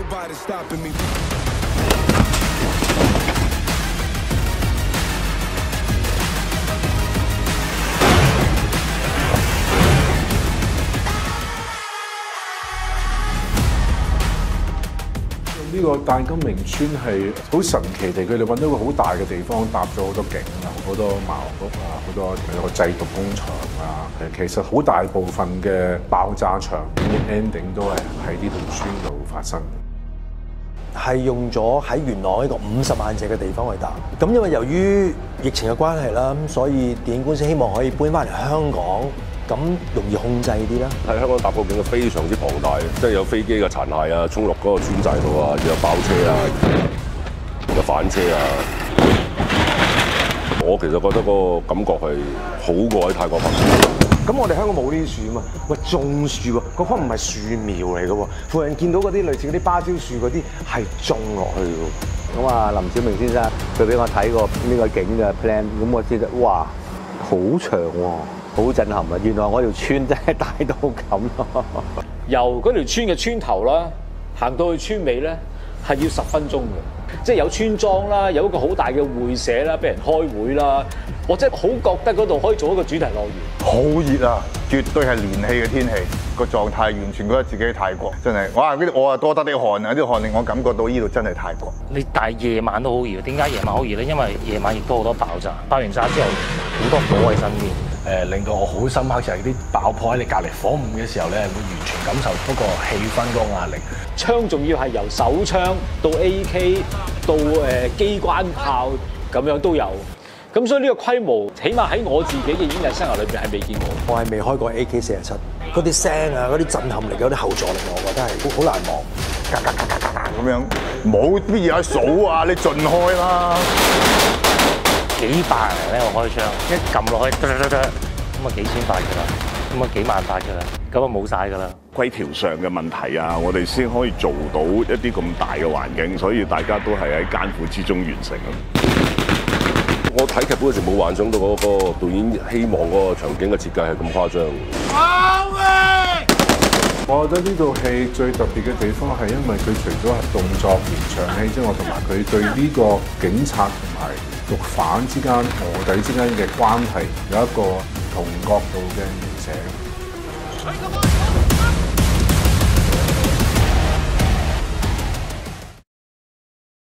nobody stopping me. 呢個戴金明村係好神奇地，佢哋揾到個好大嘅地方，搭咗好多景啊，好多茅屋啊，好多有個製毒工廠啊。其實好大部分嘅爆炸場 ending 都係喺呢條村度發生。係用咗喺元朗呢個五十萬隻嘅地方去打。咁因為由於疫情嘅關係啦，咁所以電影公司希望可以搬翻嚟香港，咁容易控制啲啦。喺香港搭個景非常之龐大，即係有飛機嘅殘骸啊，衝落嗰個村寨度啊，有爆車啊，有反車啊。我其實覺得嗰個感覺係好過喺泰國拍。咁我哋香港冇呢啲樹啊嘛，喂種樹喎，嗰棵唔係樹苗嚟嘅喎，附近見到嗰啲類似嗰啲芭蕉樹嗰啲係種落去嘅。咁啊，林小明先生佢俾我睇過呢個景嘅 plan，咁我知得哇，好長喎，好震撼啊！原來我條村真係大到咁咯。由嗰條村嘅村頭啦，行到去村尾咧，係要十分鐘嘅，即係有村莊啦，有一個好大嘅會社啦，俾人開會啦，我真係好覺得嗰度可以做一個主題樂園。好熱啊！絕對係連氣嘅天氣，個狀態完全覺得自己喺泰國，真係哇！呢我啊多得啲汗啊，啲汗令我感覺到呢度真係泰國。你但係夜晚都好熱，點解夜晚好熱咧？因為夜晚亦都好多爆炸，爆完炸之後好多火喺身邊。誒令到我好深刻就係啲爆破喺你隔離火舞嘅時候咧，會完全感受嗰個氣氛嗰個壓力。槍仲要係由手槍到 AK 到誒機關炮咁樣都有。咁所以呢個規模，起碼喺我自己嘅演藝生涯裏邊係未見過。我係未開過 AK 四十七，嗰啲聲啊，嗰啲震撼力，嗰啲後座力，我覺得係好難忘。嘎嘎嘎嘎嘎嘎咁樣，冇必要喺數啊！你盡開啦。幾百人咧，我開槍一撳落去，咁啊幾千發㗎啦，咁啊幾萬發㗎啦，咁啊冇晒㗎啦。規條上嘅問題啊，我哋先可以做到一啲咁大嘅環境，所以大家都係喺艱苦之中完成啊。我睇劇本嗰時冇幻想到嗰個導演希望嗰個場景嘅設計係咁誇張。我覺得呢套戲最特別嘅地方係因為佢除咗係動作連場戲之外，同埋佢對呢個警察同埋毒販之間卧底之間嘅關係有一個同角度嘅描寫。